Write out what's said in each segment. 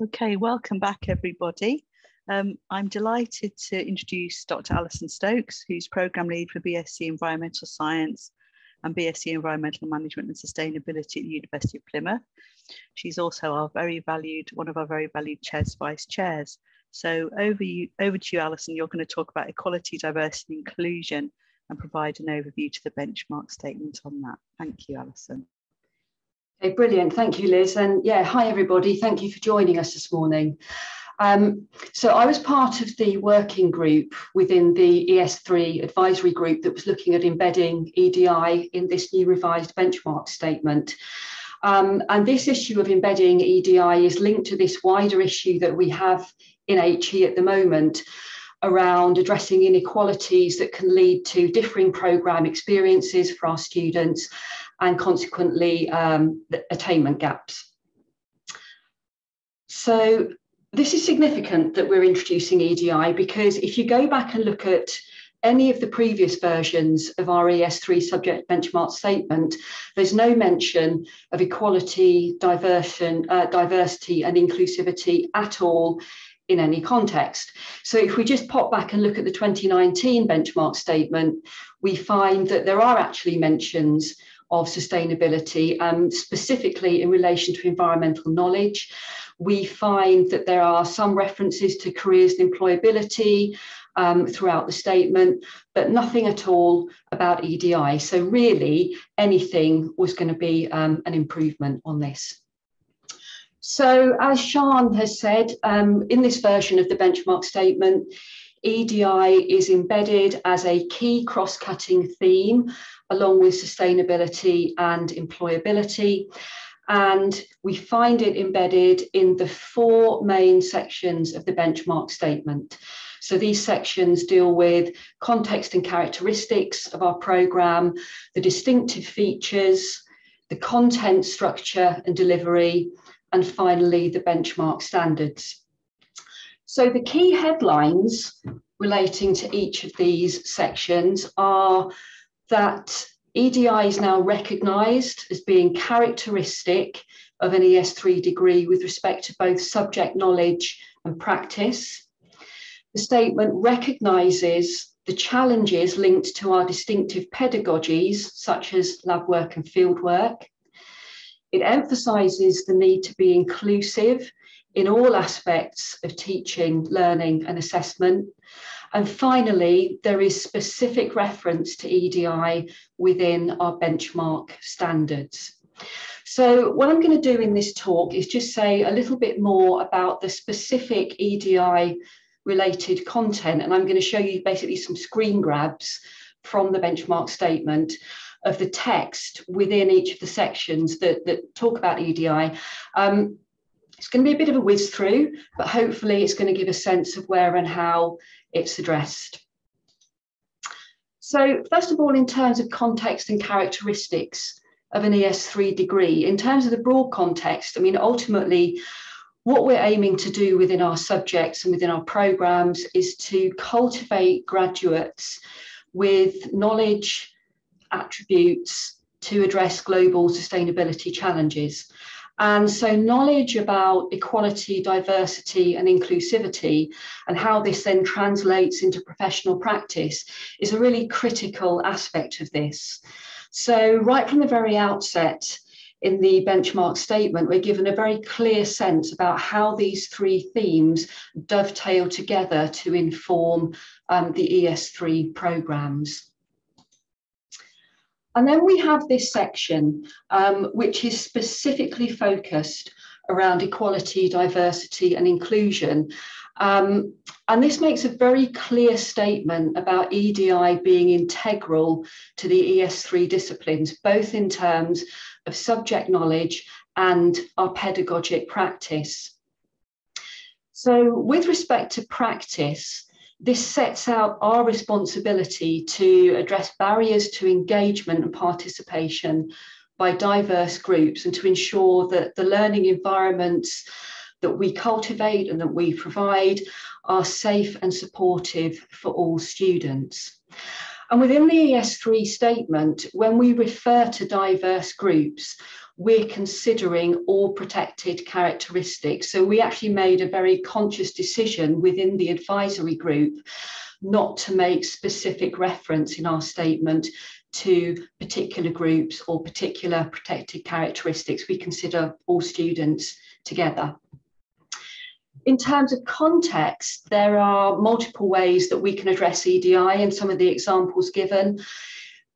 Okay, welcome back everybody. Um, I'm delighted to introduce Dr. Alison Stokes, who's Programme Lead for BSc Environmental Science and BSc Environmental Management and Sustainability at the University of Plymouth. She's also our very valued, one of our very valued chairs, vice chairs. So over, you, over to you, Alison, you're going to talk about equality, diversity, and inclusion and provide an overview to the benchmark statement on that. Thank you, Alison. Brilliant. Thank you, Liz. And yeah, hi, everybody. Thank you for joining us this morning. Um, so I was part of the working group within the ES3 advisory group that was looking at embedding EDI in this new revised benchmark statement. Um, and this issue of embedding EDI is linked to this wider issue that we have in HE at the moment around addressing inequalities that can lead to differing programme experiences for our students and consequently um, attainment gaps. So this is significant that we're introducing EDI because if you go back and look at any of the previous versions of our ES3 subject benchmark statement, there's no mention of equality, diversion, uh, diversity and inclusivity at all in any context. So if we just pop back and look at the 2019 benchmark statement, we find that there are actually mentions of sustainability, um, specifically in relation to environmental knowledge. We find that there are some references to careers and employability um, throughout the statement, but nothing at all about EDI. So really anything was going to be um, an improvement on this. So as Sean has said, um, in this version of the benchmark statement, EDI is embedded as a key cross-cutting theme along with sustainability and employability. And we find it embedded in the four main sections of the benchmark statement. So these sections deal with context and characteristics of our programme, the distinctive features, the content structure and delivery, and finally the benchmark standards. So the key headlines relating to each of these sections are that EDI is now recognised as being characteristic of an ES3 degree with respect to both subject knowledge and practice. The statement recognises the challenges linked to our distinctive pedagogies, such as lab work and field work. It emphasises the need to be inclusive in all aspects of teaching, learning, and assessment, and finally, there is specific reference to EDI within our benchmark standards. So what I'm going to do in this talk is just say a little bit more about the specific EDI related content. And I'm going to show you basically some screen grabs from the benchmark statement of the text within each of the sections that, that talk about EDI. Um, it's going to be a bit of a whiz through, but hopefully it's going to give a sense of where and how it's addressed. So first of all, in terms of context and characteristics of an ES3 degree, in terms of the broad context, I mean, ultimately, what we're aiming to do within our subjects and within our programs is to cultivate graduates with knowledge, attributes to address global sustainability challenges. And so, knowledge about equality, diversity, and inclusivity, and how this then translates into professional practice, is a really critical aspect of this. So, right from the very outset, in the benchmark statement, we're given a very clear sense about how these three themes dovetail together to inform um, the ES3 programs. And then we have this section, um, which is specifically focused around equality, diversity, and inclusion. Um, and this makes a very clear statement about EDI being integral to the ES3 disciplines, both in terms of subject knowledge and our pedagogic practice. So, with respect to practice, this sets out our responsibility to address barriers to engagement and participation by diverse groups and to ensure that the learning environments that we cultivate and that we provide are safe and supportive for all students. And within the ES3 statement, when we refer to diverse groups, we're considering all protected characteristics. So we actually made a very conscious decision within the advisory group not to make specific reference in our statement to particular groups or particular protected characteristics. We consider all students together. In terms of context, there are multiple ways that we can address EDI, and some of the examples given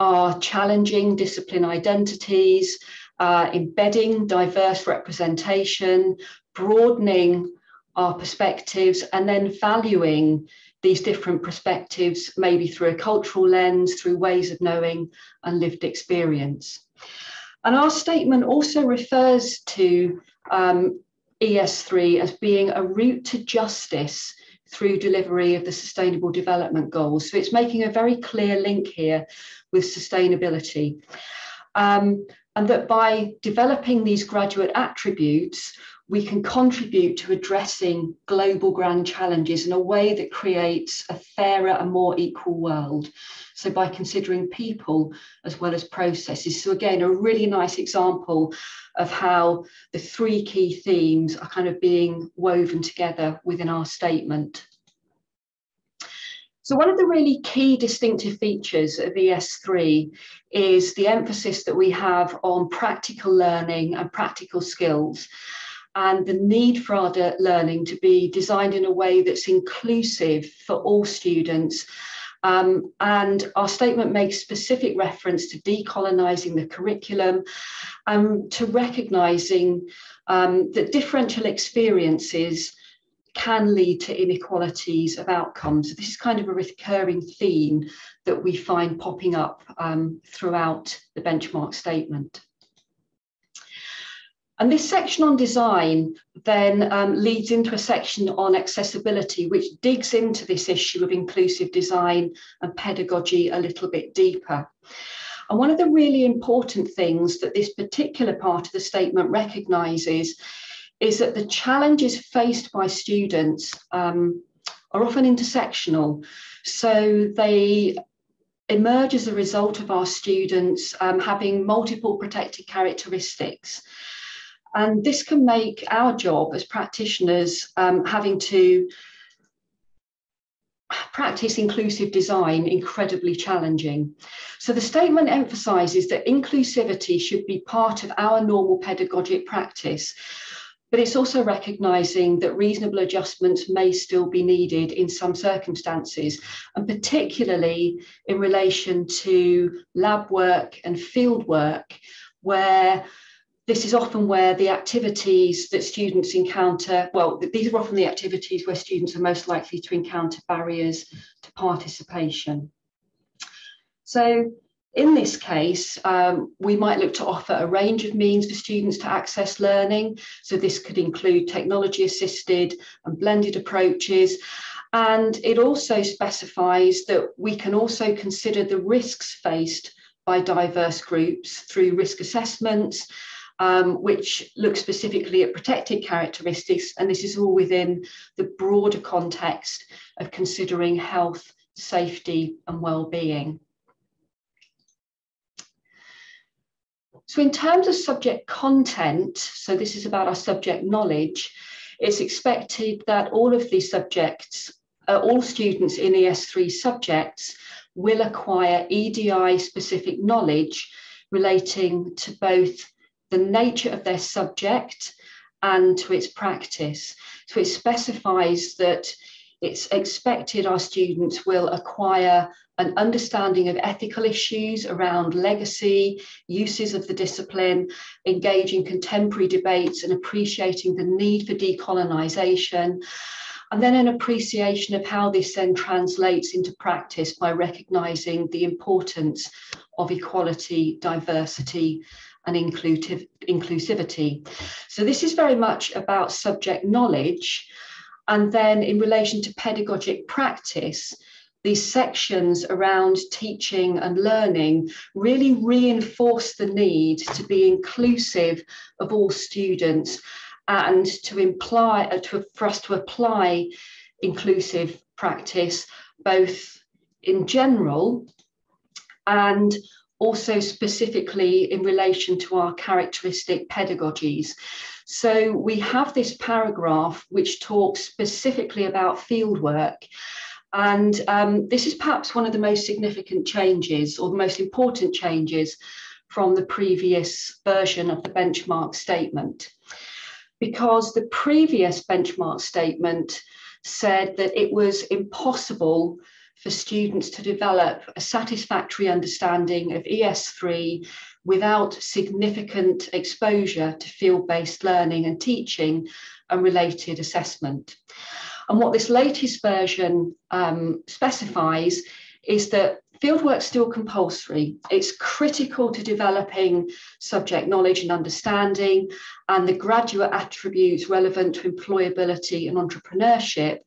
are challenging discipline identities, uh, embedding diverse representation, broadening our perspectives, and then valuing these different perspectives, maybe through a cultural lens, through ways of knowing and lived experience. And our statement also refers to um, ES3 as being a route to justice through delivery of the Sustainable Development Goals. So it's making a very clear link here with sustainability. Um, and that by developing these graduate attributes, we can contribute to addressing global grand challenges in a way that creates a fairer and more equal world. So, by considering people as well as processes. So, again, a really nice example of how the three key themes are kind of being woven together within our statement. So one of the really key distinctive features of ES3 is the emphasis that we have on practical learning and practical skills and the need for our learning to be designed in a way that's inclusive for all students. Um, and our statement makes specific reference to decolonising the curriculum and to recognising um, that differential experiences can lead to inequalities of outcomes. So This is kind of a recurring theme that we find popping up um, throughout the benchmark statement. And this section on design then um, leads into a section on accessibility, which digs into this issue of inclusive design and pedagogy a little bit deeper. And one of the really important things that this particular part of the statement recognises is that the challenges faced by students um, are often intersectional. So they emerge as a result of our students um, having multiple protected characteristics. And this can make our job as practitioners um, having to practice inclusive design incredibly challenging. So the statement emphasises that inclusivity should be part of our normal pedagogic practice, but it's also recognising that reasonable adjustments may still be needed in some circumstances, and particularly in relation to lab work and field work, where this is often where the activities that students encounter, well, these are often the activities where students are most likely to encounter barriers to participation. So in this case, um, we might look to offer a range of means for students to access learning. So this could include technology assisted and blended approaches. And it also specifies that we can also consider the risks faced by diverse groups through risk assessments, um, which look specifically at protected characteristics. And this is all within the broader context of considering health, safety, and well-being. So in terms of subject content, so this is about our subject knowledge, it's expected that all of these subjects, uh, all students in ES3 subjects will acquire EDI specific knowledge relating to both the nature of their subject and to its practice. So it specifies that it's expected our students will acquire an understanding of ethical issues around legacy, uses of the discipline, engaging contemporary debates and appreciating the need for decolonisation, and then an appreciation of how this then translates into practice by recognising the importance of equality, diversity, and inclusive, inclusivity. So this is very much about subject knowledge, and then in relation to pedagogic practice, these sections around teaching and learning really reinforce the need to be inclusive of all students and to imply uh, to, for us to apply inclusive practice both in general and also specifically in relation to our characteristic pedagogies. So we have this paragraph which talks specifically about fieldwork. And um, this is perhaps one of the most significant changes or the most important changes from the previous version of the benchmark statement. Because the previous benchmark statement said that it was impossible for students to develop a satisfactory understanding of ES3 without significant exposure to field-based learning and teaching and related assessment. And what this latest version um, specifies is that fieldwork is still compulsory. It's critical to developing subject knowledge and understanding and the graduate attributes relevant to employability and entrepreneurship.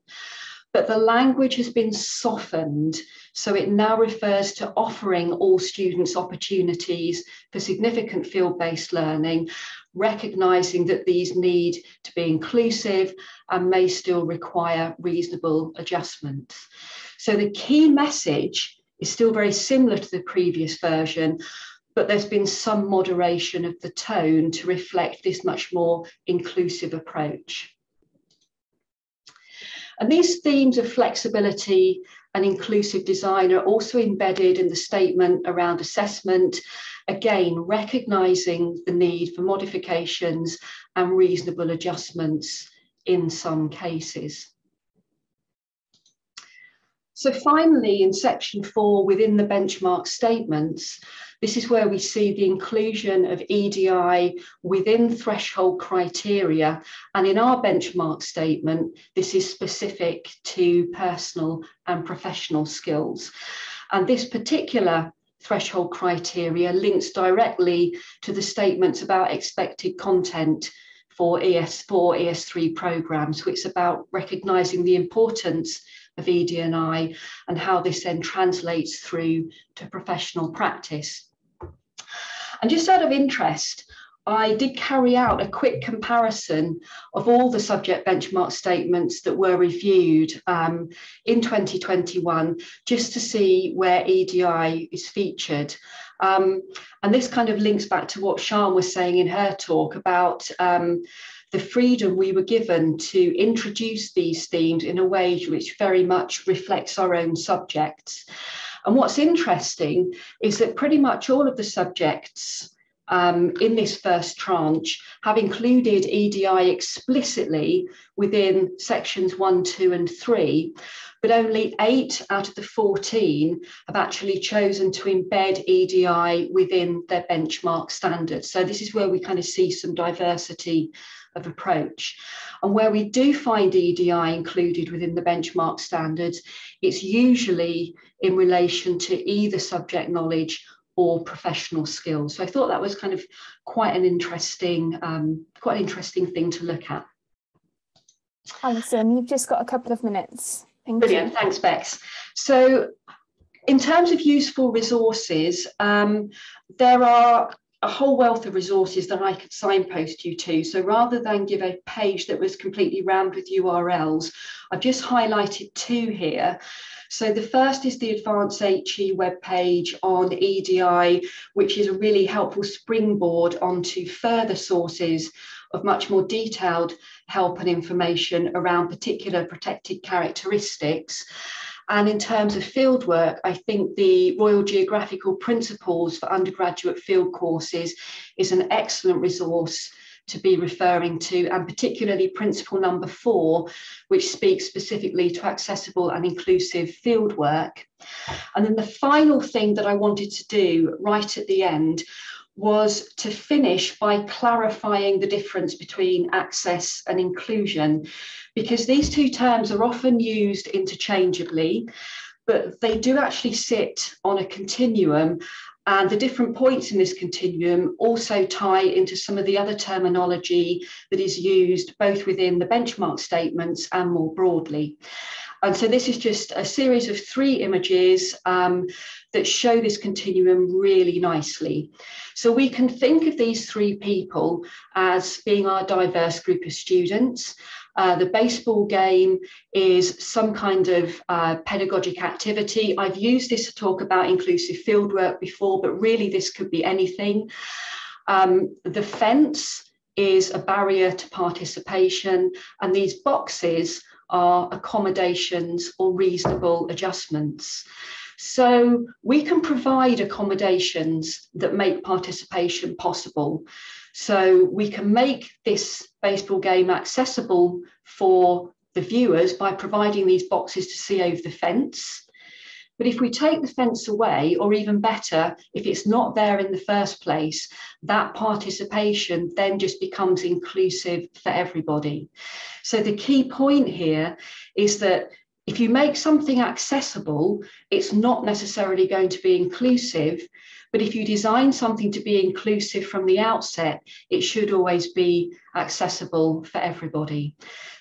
But the language has been softened, so it now refers to offering all students opportunities for significant field based learning, recognising that these need to be inclusive and may still require reasonable adjustments. So the key message is still very similar to the previous version, but there's been some moderation of the tone to reflect this much more inclusive approach. And these themes of flexibility and inclusive design are also embedded in the statement around assessment, again, recognising the need for modifications and reasonable adjustments in some cases. So finally, in section four, within the benchmark statements, this is where we see the inclusion of EDI within threshold criteria. And in our benchmark statement, this is specific to personal and professional skills. And this particular threshold criteria links directly to the statements about expected content for ES4, ES3 programs, which is about recognizing the importance of ED&I and how this then translates through to professional practice. And just out of interest, I did carry out a quick comparison of all the subject benchmark statements that were reviewed um, in 2021, just to see where EDI is featured. Um, and this kind of links back to what Sian was saying in her talk about um, the freedom we were given to introduce these themes in a way which very much reflects our own subjects. And what's interesting is that pretty much all of the subjects um, in this first tranche have included EDI explicitly within sections one, two, and three, but only eight out of the 14 have actually chosen to embed EDI within their benchmark standards. So this is where we kind of see some diversity of approach. And where we do find EDI included within the benchmark standards, it's usually in relation to either subject knowledge or professional skills. So I thought that was kind of quite an interesting, um, quite an interesting thing to look at. Alison, you've just got a couple of minutes. Thank Brilliant, you. thanks Bex. So in terms of useful resources, um, there are a whole wealth of resources that I could signpost you to. So rather than give a page that was completely rammed with URLs, I've just highlighted two here. So the first is the Advanced HE webpage on EDI, which is a really helpful springboard onto further sources of much more detailed help and information around particular protected characteristics. And in terms of fieldwork, I think the Royal Geographical Principles for undergraduate field courses is an excellent resource to be referring to, and particularly principle number four, which speaks specifically to accessible and inclusive fieldwork. And then the final thing that I wanted to do right at the end was to finish by clarifying the difference between access and inclusion, because these two terms are often used interchangeably, but they do actually sit on a continuum. And the different points in this continuum also tie into some of the other terminology that is used both within the benchmark statements and more broadly. And so this is just a series of three images um, that show this continuum really nicely. So we can think of these three people as being our diverse group of students. Uh, the baseball game is some kind of uh, pedagogic activity. I've used this to talk about inclusive fieldwork before, but really this could be anything. Um, the fence is a barrier to participation, and these boxes are accommodations or reasonable adjustments. So we can provide accommodations that make participation possible. So we can make this baseball game accessible for the viewers by providing these boxes to see over the fence. But if we take the fence away, or even better, if it's not there in the first place, that participation then just becomes inclusive for everybody. So the key point here is that if you make something accessible, it's not necessarily going to be inclusive. But if you design something to be inclusive from the outset, it should always be accessible for everybody.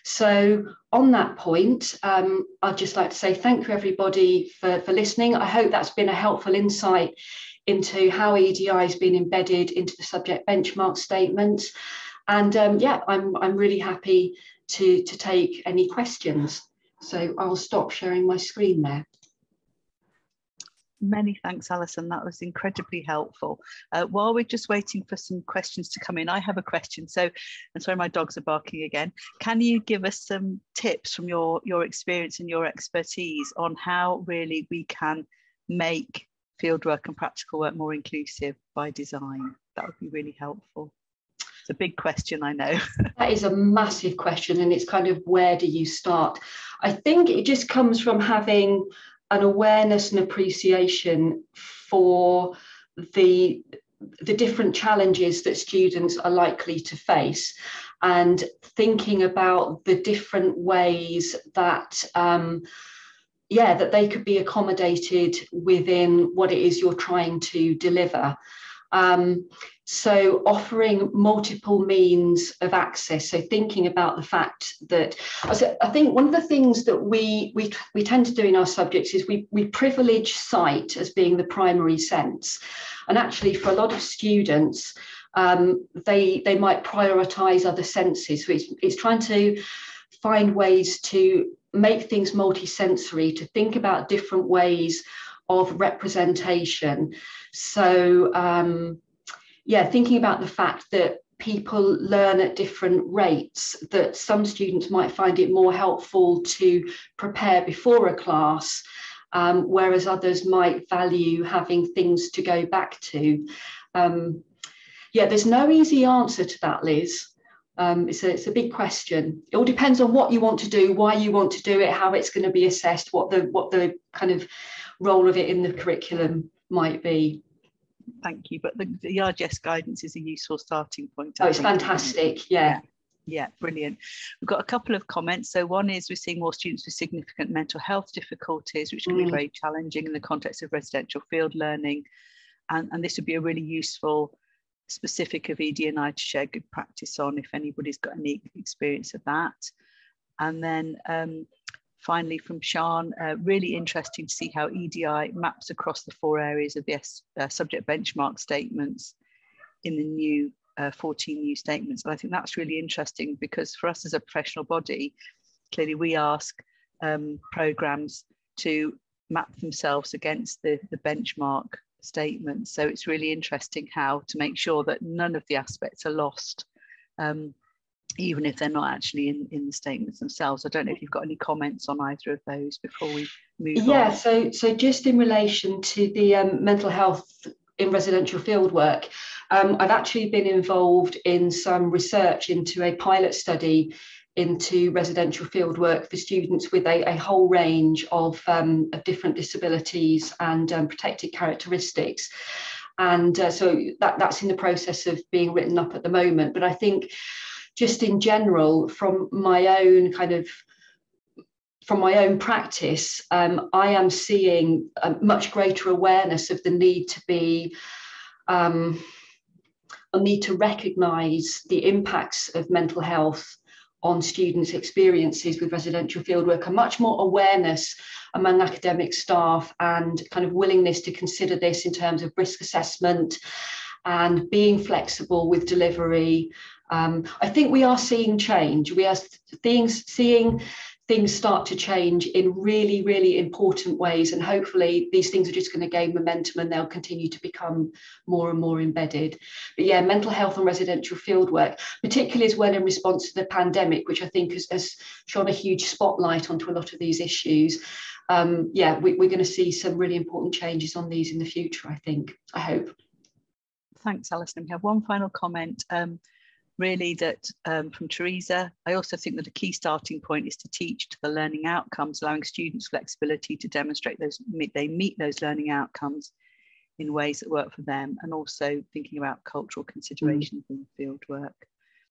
So on that point, um, I'd just like to say thank you everybody for, for listening. I hope that's been a helpful insight into how EDI has been embedded into the subject benchmark statements. And um, yeah, I'm, I'm really happy to, to take any questions. So I'll stop sharing my screen there. Many thanks, Alison. That was incredibly helpful. Uh, while we're just waiting for some questions to come in, I have a question. So, and sorry, my dogs are barking again. Can you give us some tips from your, your experience and your expertise on how really we can make fieldwork and practical work more inclusive by design? That would be really helpful. It's a big question, I know. that is a massive question, and it's kind of where do you start? I think it just comes from having an awareness and appreciation for the the different challenges that students are likely to face. And thinking about the different ways that um, yeah that they could be accommodated within what it is you're trying to deliver um, so offering multiple means of access. So thinking about the fact that I think one of the things that we we we tend to do in our subjects is we we privilege sight as being the primary sense, and actually for a lot of students. Um, they they might prioritize other senses. So it's, it's trying to find ways to make things multisensory, to think about different ways of representation. So um, yeah, thinking about the fact that people learn at different rates, that some students might find it more helpful to prepare before a class, um, whereas others might value having things to go back to. Um, yeah, there's no easy answer to that, Liz. Um, it's, a, it's a big question. It all depends on what you want to do, why you want to do it, how it's going to be assessed, what the what the kind of role of it in the curriculum might be thank you. But the, the RGS guidance is a useful starting point. Oh, it's fantastic. Yeah. Yeah, brilliant. We've got a couple of comments. So one is we're seeing more students with significant mental health difficulties, which can mm. be very challenging in the context of residential field learning. And, and this would be a really useful specific of ED&I to share good practice on if anybody's got any experience of that. And then um, finally from Sean, uh, really interesting to see how EDI maps across the four areas of the uh, subject benchmark statements in the new uh, 14 new statements. And I think that's really interesting because for us as a professional body, clearly we ask um, programs to map themselves against the, the benchmark statements. So it's really interesting how to make sure that none of the aspects are lost um, even if they're not actually in, in the statements themselves. I don't know if you've got any comments on either of those before we move yeah, on. so so just in relation to the um, mental health in residential fieldwork, um, I've actually been involved in some research into a pilot study into residential fieldwork for students with a, a whole range of, um, of different disabilities and um, protected characteristics. And uh, so that, that's in the process of being written up at the moment. But I think just in general, from my own kind of from my own practice, um, I am seeing a much greater awareness of the need to be, um, a need to recognise the impacts of mental health on students' experiences with residential fieldwork, and much more awareness among academic staff and kind of willingness to consider this in terms of risk assessment and being flexible with delivery Um, I think we are seeing change. We are seeing things start to change in really, really important ways. And hopefully these things are just going to gain momentum and they'll continue to become more and more embedded. But yeah, mental health and residential fieldwork, particularly as well in response to the pandemic, which I think has, has shone a huge spotlight onto a lot of these issues. Um, yeah, we, we're going to see some really important changes on these in the future, I think, I hope. Thanks, Alison. We have one final comment. Um, really that um, from Teresa, I also think that a key starting point is to teach to the learning outcomes, allowing students flexibility to demonstrate those they meet those learning outcomes in ways that work for them, and also thinking about cultural considerations mm. in field work.